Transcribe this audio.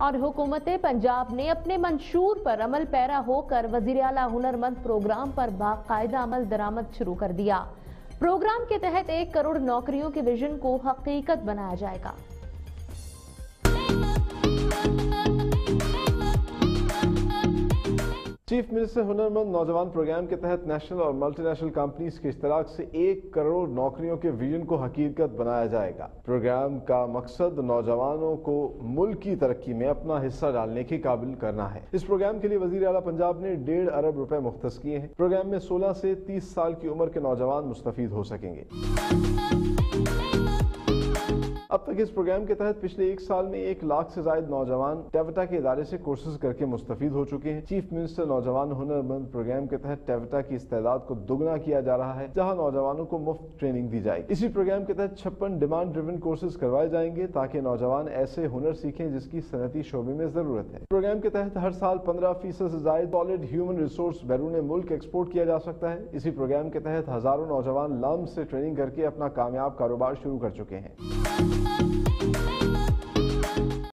اور حکومت پنجاب نے اپنے منشور پر عمل پیرا ہو کر وزیر اعلیٰ ہنر مند پروگرام پر باقاعدہ عمل درآمد شروع کر دیا۔ پروگرام کے تحت ایک کروڑ نوکریوں کے ویژن کو حقیقت بنایا جائے گا۔ چیف منسٹر ہنرمند نوجوان پروگرام کے تحت نیشنل اور ملٹی نیشنل کمپنیز کے اشتراک سے ایک کروڑ نوکریوں کے ویژن کو حقیقت بنایا جائے گا۔ پروگرام کا مقصد نوجوانوں کو ملک کی ترقی میں اپنا حصہ ڈالنے کے قابل کرنا ہے۔ اس پروگرام کے لیے وزیر اعلیٰ پنجاب نے ڈیڑھ ارب روپے مختص کیے ہیں۔ پروگرام میں سولہ سے تیس سال کی عمر کے نوجوان مستفید ہو سکیں گے۔ اب تک اس پروگرام کے تحت پچھلے ایک سال میں ایک لاکھ سے زائد نوجوان ٹیوٹا کے ادارے سے کورسز کر کے مستفید ہو چکے ہیں۔ چیف منسٹر نوجوان ہنر مند پروگرام کے تحت ٹیوٹا کی استعداد کو دگنا کیا جا رہا ہے، جہاں نوجوانوں کو مفت ٹریننگ دی جائے اسی پروگرام کے تحت چھپن ڈیمانڈ ڈریون کورسز کروائے جائیں گے تاکہ نوجوان ایسے ہنر سیکھیں جس کی صنعتی شعبے میں ضرورت ہے۔ پروگرام کے تحت ہر سال پندرہ فیصد سے زائد سالڈ ہیومن ریسورس بیرون ملک ایکسپورٹ کیا جا سکتا ہے۔ اسی پروگرام کے تحت ہزاروں نوجوان لم سے ٹریننگ کر کے اپنا کامیاب کاروبار شروع کر چکے ہیں۔ Thank you.